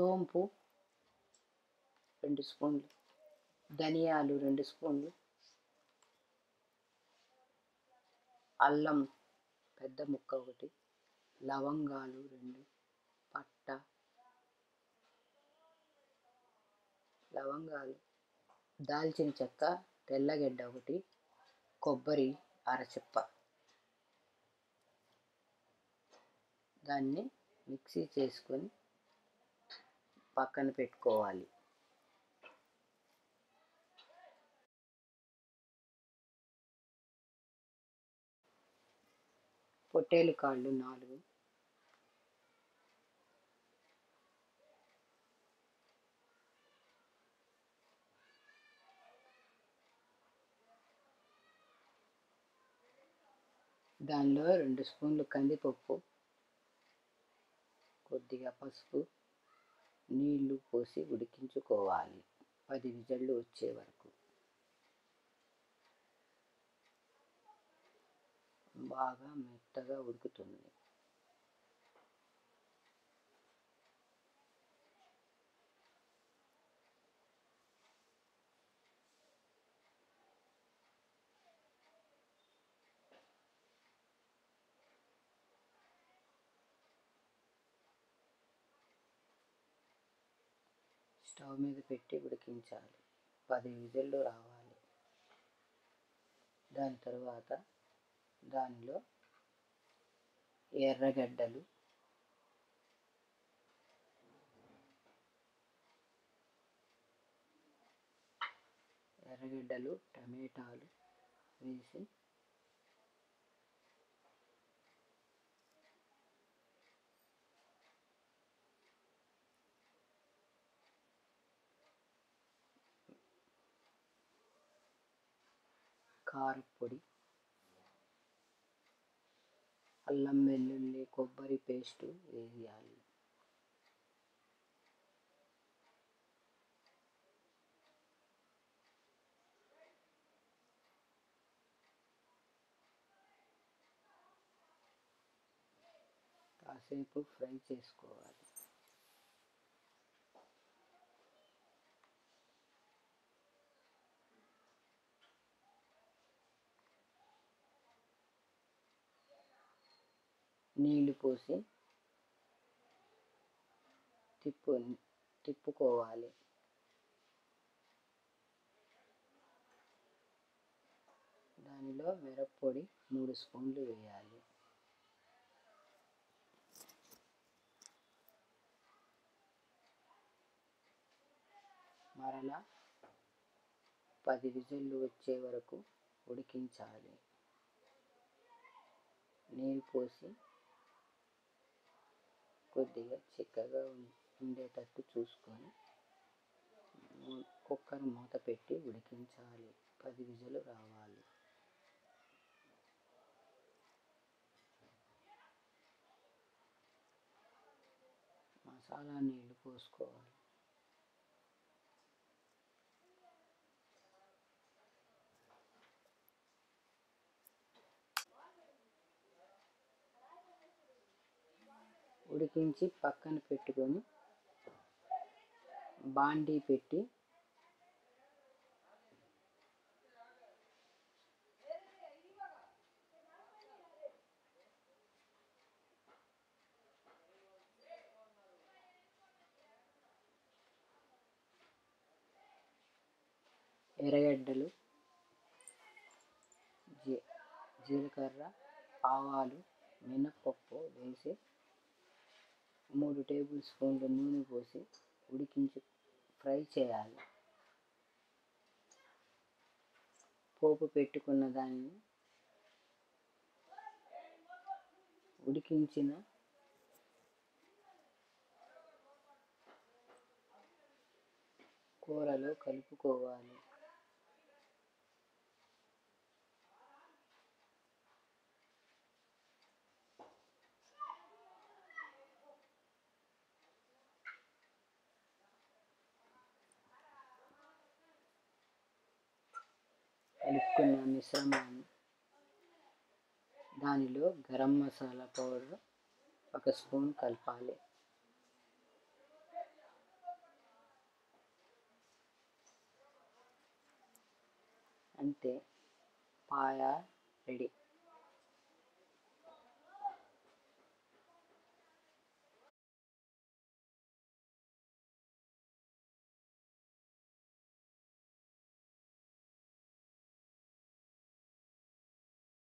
సోంపు రెండు స్పూన్లు ధనియాలు రెండు స్పూన్లు అల్లం పెద్ద ముక్క ఒకటి లవంగాలు రెండు పట్ట లవంగాలు దాల్చిన చెక్క తెల్లగడ్డ ఒకటి కొబ్బరి అరచిప్ప. దాన్ని మిక్సీ చేసుకొని పక్కన పెట్టుకోవాలి. పొట్టేలు కాళ్ళు నాలుగు. దానిలో రెండు స్పూన్లు కందిపప్పు కొద్దిగా పసుపు నీళ్ళు పోసి ఉడికించుకోవాలి. పది విజళ్ళు వచ్చే వరకు. బాగా మెత్తగా ఉడుకుతుంది. స్టవ్ మీద పెట్టి ఉడికించాలి. పది విజిల్లు రావాలి. దాని తర్వాత దానిలో ఎర్రగడ్డలు ఎర్రగడ్డలు టమాటాలు వేసి కారపొడి అల్లం వెల్లుల్లి కొబ్బరి పేస్టు వేయాలి. కాసేపు ఫ్రై చేసుకోవాలి. నీళ్ళు పోసి తిప్పు తిప్పుకోవాలి. దానిలో మిరప్పొడి మూడు స్పూన్లు వేయాలి. మరలా పది విజిల్లు వచ్చే వరకు ఉడికించాలి. నీళ్ళు పోసి కొద్దిగా చిక్కగా ఉండేటట్టు చూసుకొని కుక్కర్ మూత పెట్టి ఉడికించాలి. పది విజులు రావాలి. మసాలా నీళ్ళు పోసుకోవాలి. ఉడికించి పక్కన పెట్టుకొని బాండీ పెట్టి ఎర్రగడ్డలు జీ జీలకర్ర ఆవాలు మినప్పప్పు వేసి మూడు టేబుల్ స్పూన్లు నూనె పోసి ఉడికించి ఫ్రై చేయాలి. పోపు పెట్టుకున్న దాన్ని ఉడికించిన కూరలో కలుపుకోవాలి. కలుపుకున్న మిశ్రమాన్ని దానిలో గరం మసాలా పౌడర్ ఒక స్పూన్ కలపాలి. అంతే పాయ రెడీ.